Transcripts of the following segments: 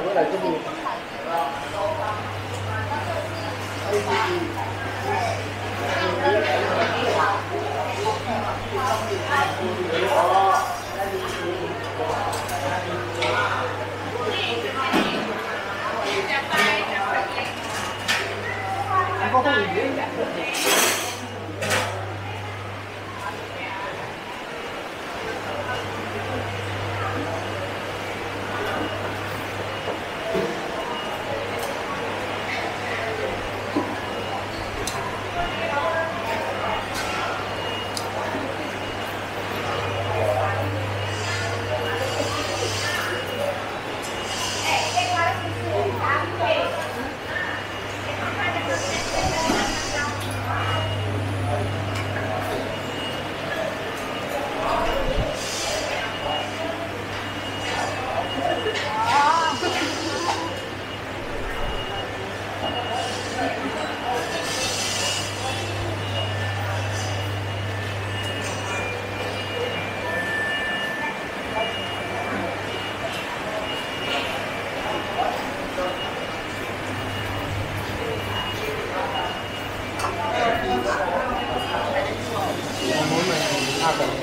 mới là cái gì? なと。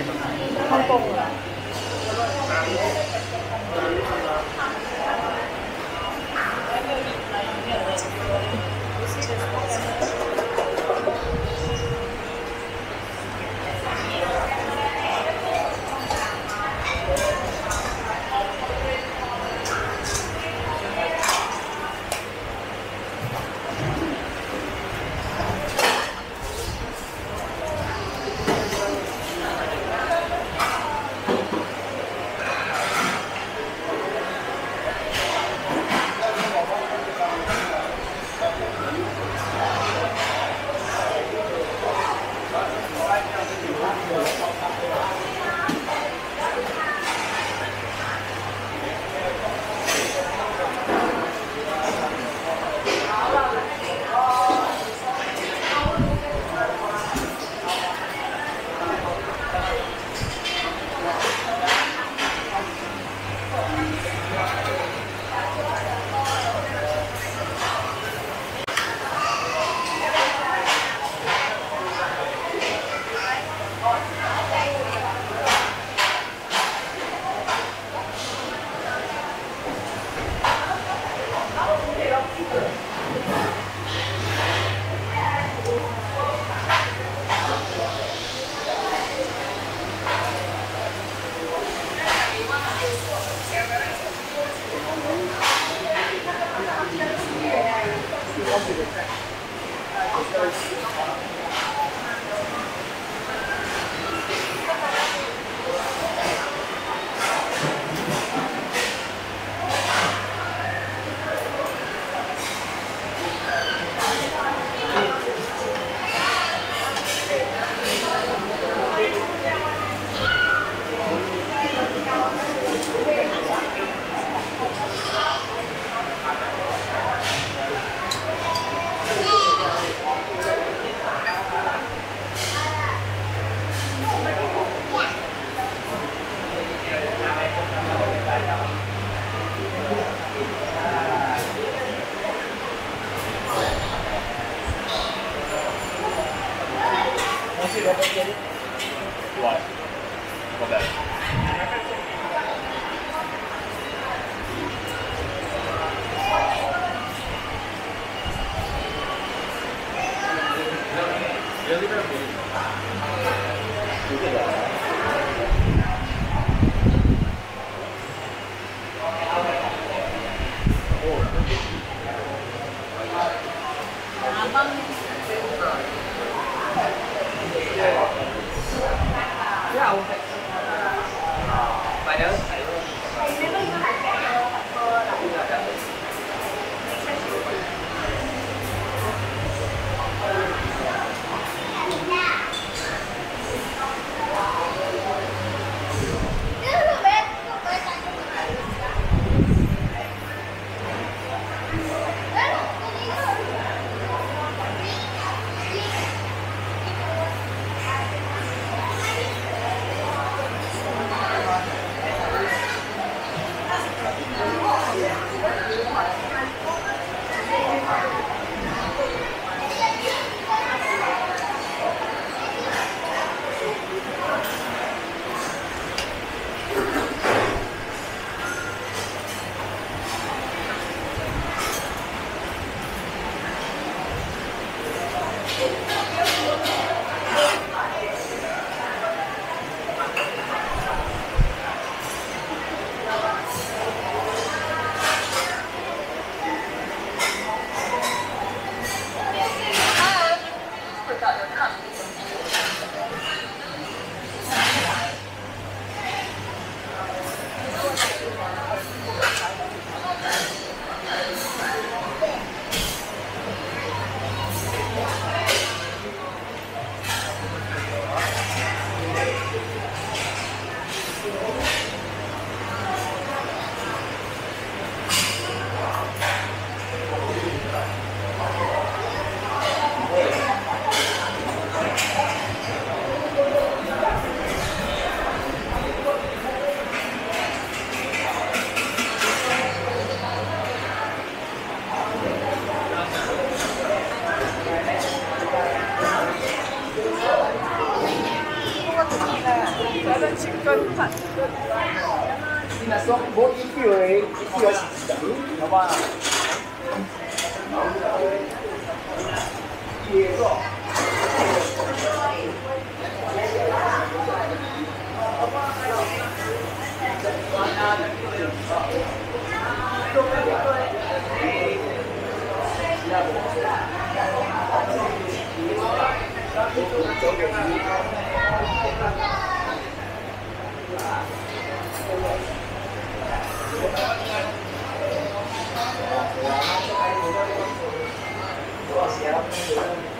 Yeah.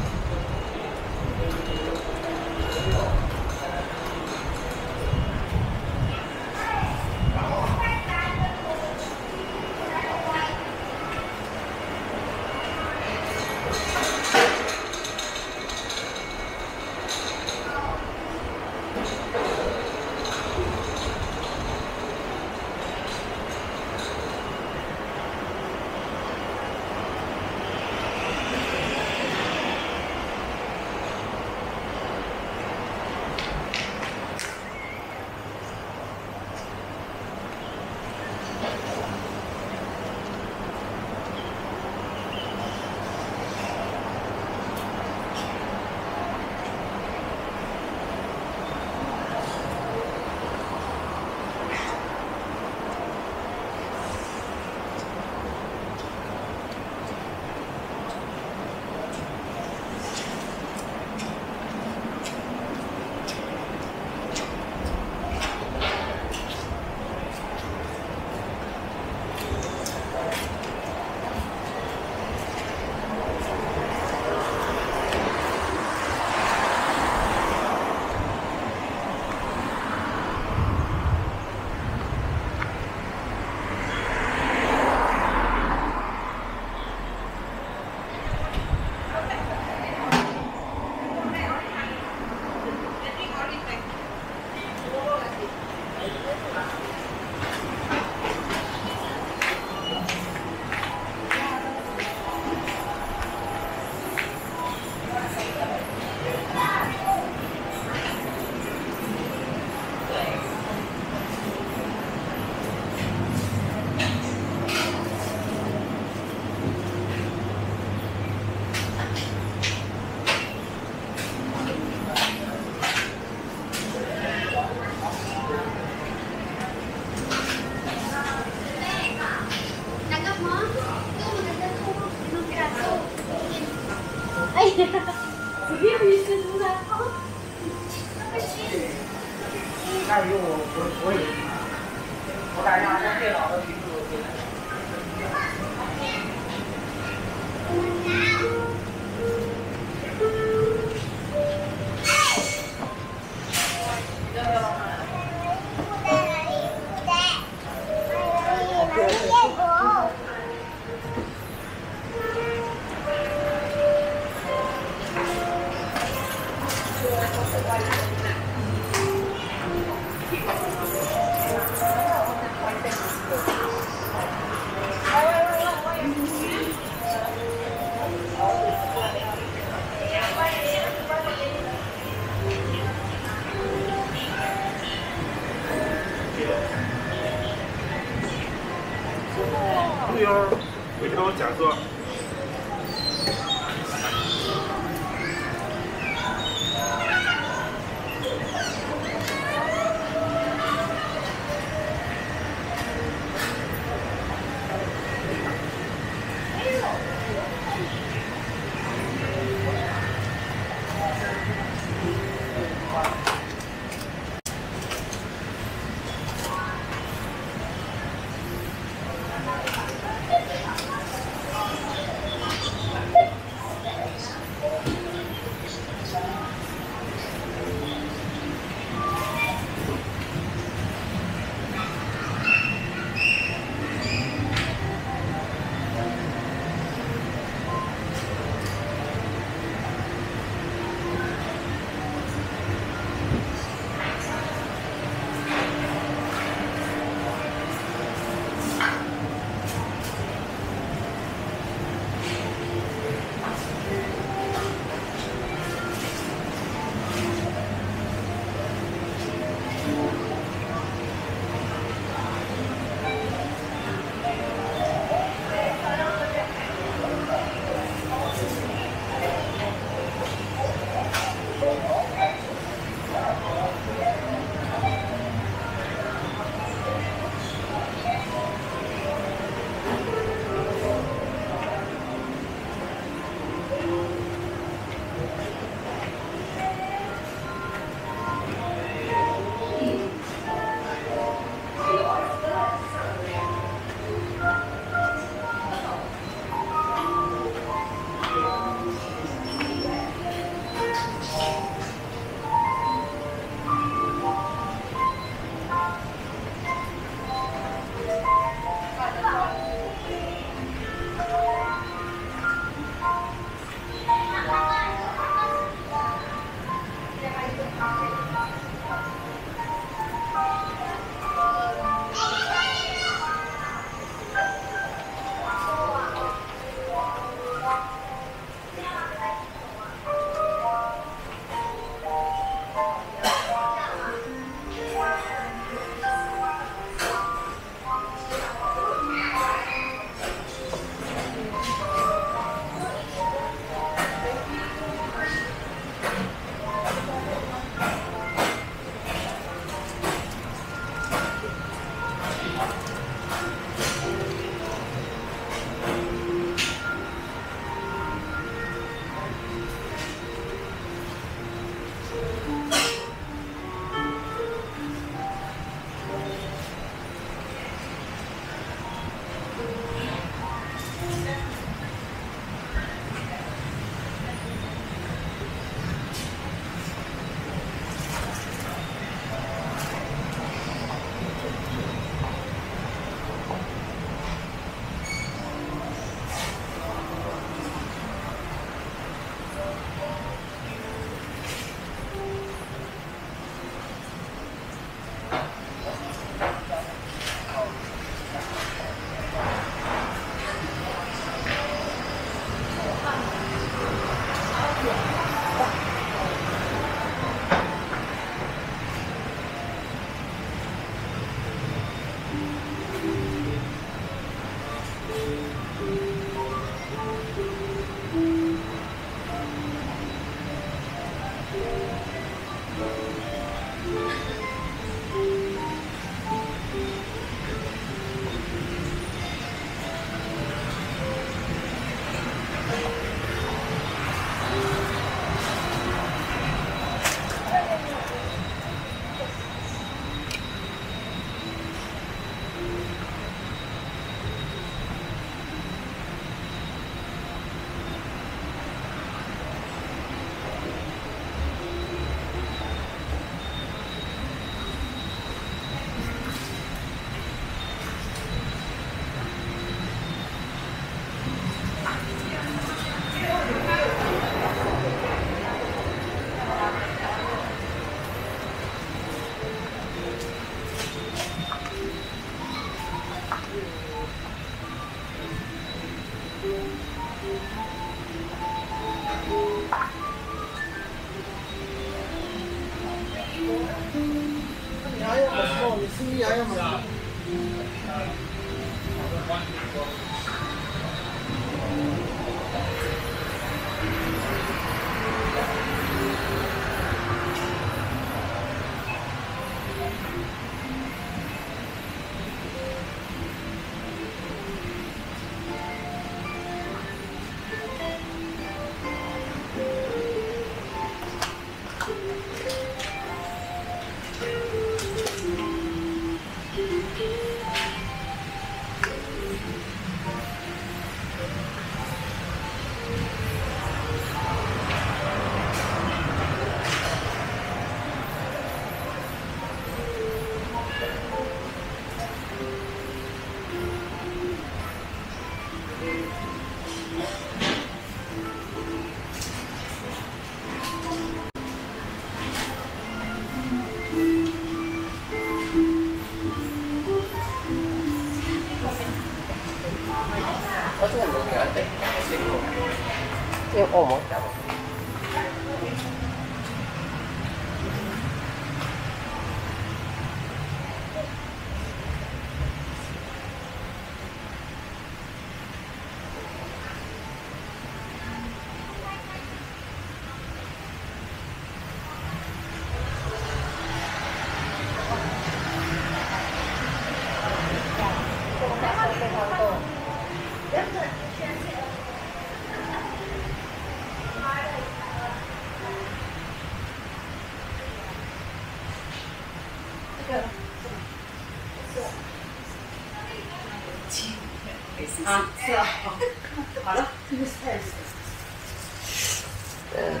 É,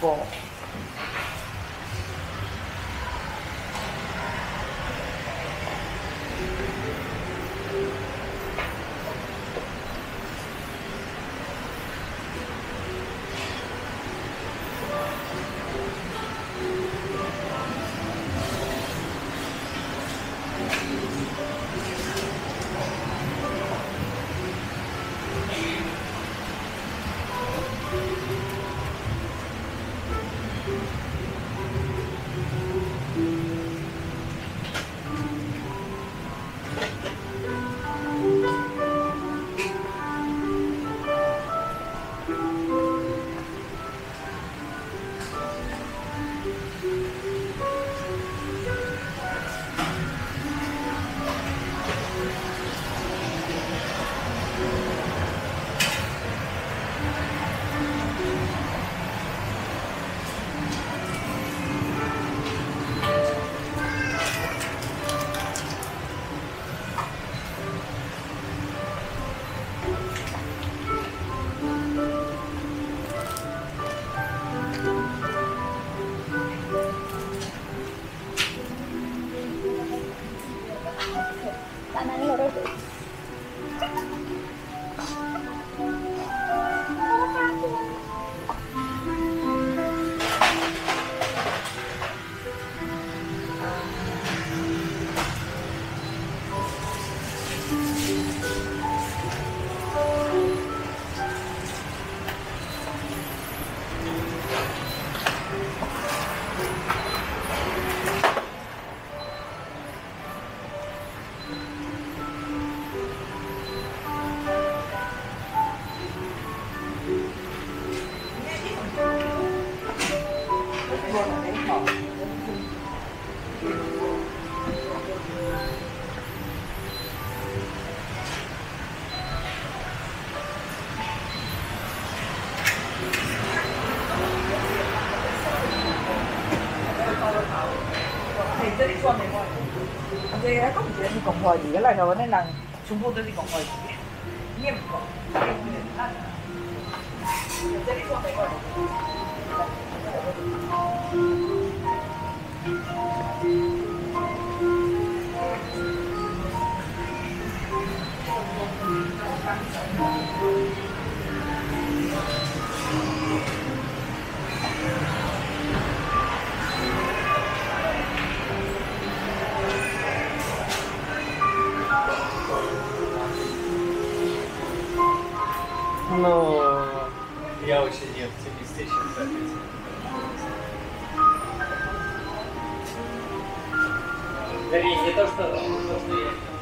bom, 而家嚟到呢能全部都是講外語。Но я очень нет, оптимистичен за этим. Вернее, не то, что, то, что я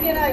Aqui na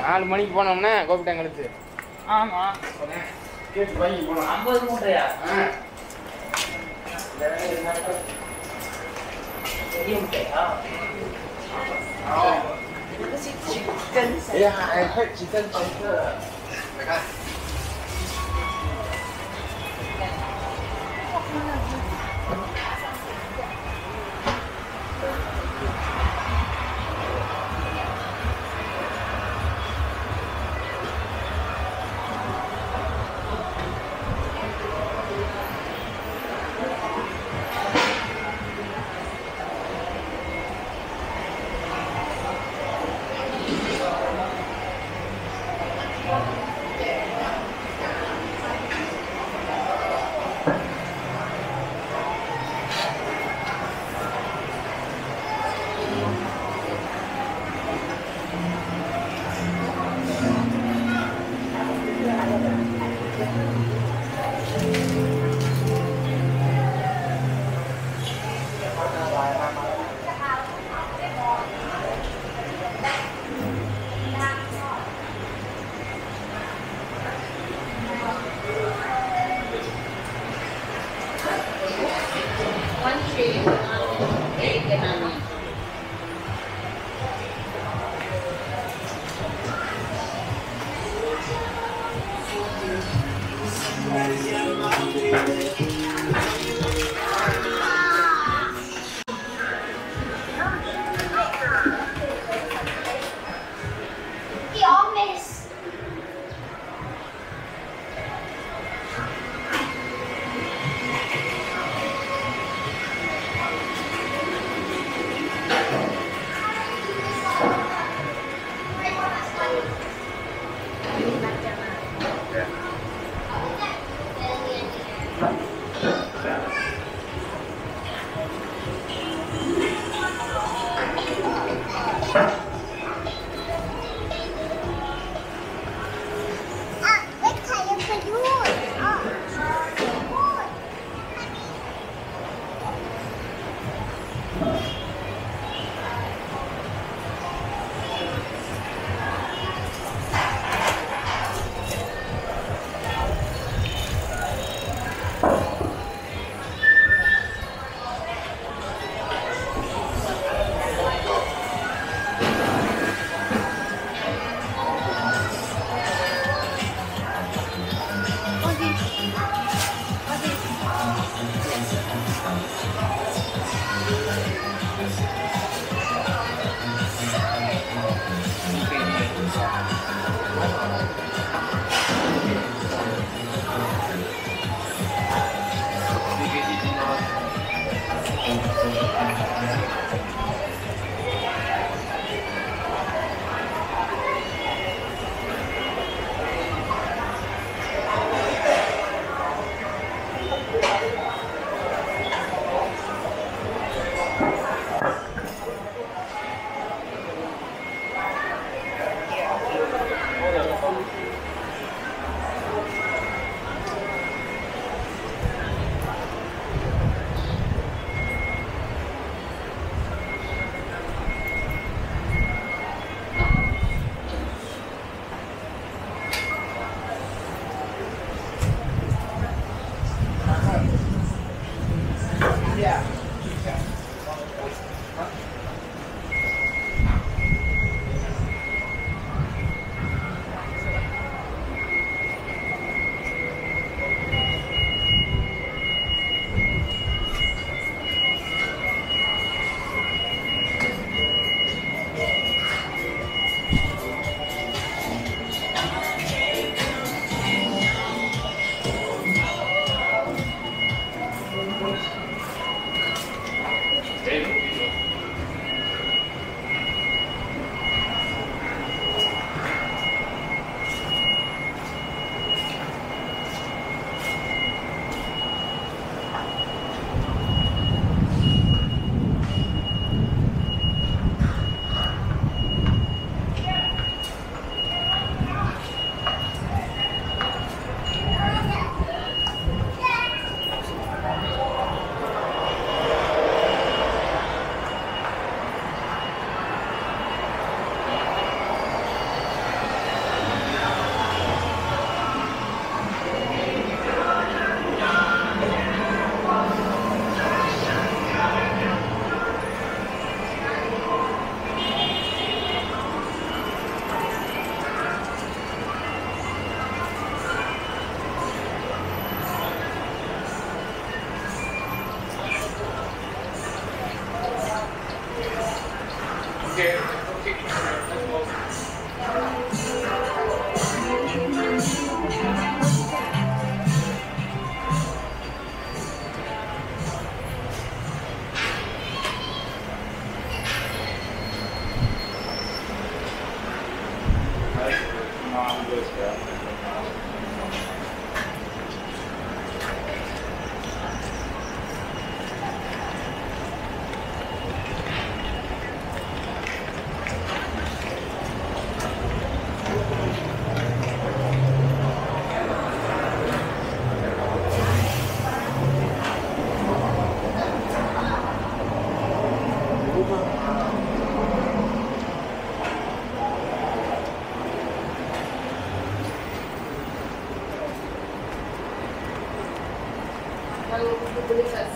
நாலு மணிக்கு போனோம்னா கோபிட்டாங்க கழிச்சு ஆமா. ஐம்பது மூட்டையா? பெரிய சிக்கன் சிக்கன் சிக்கன்.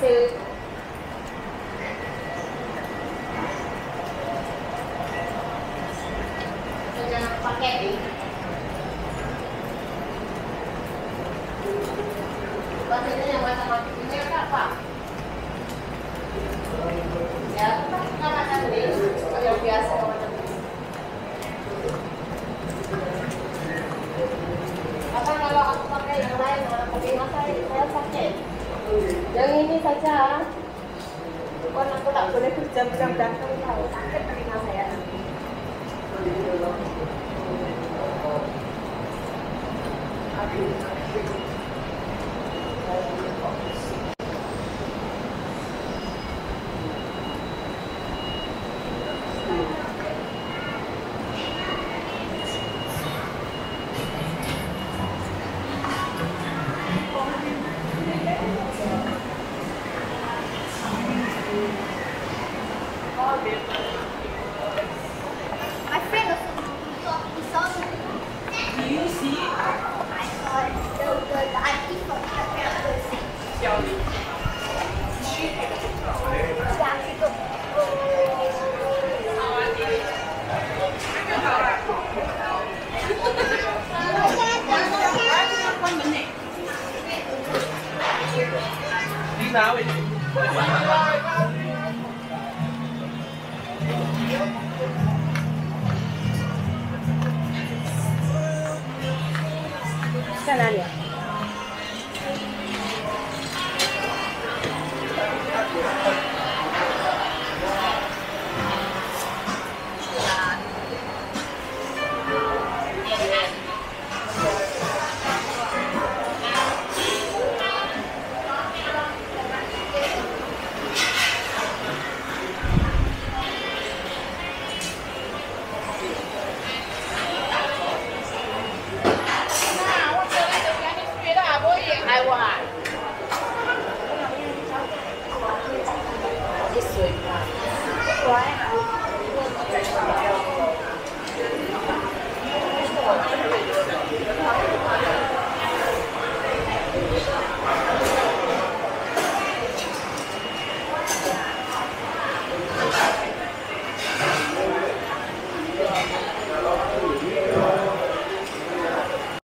silk.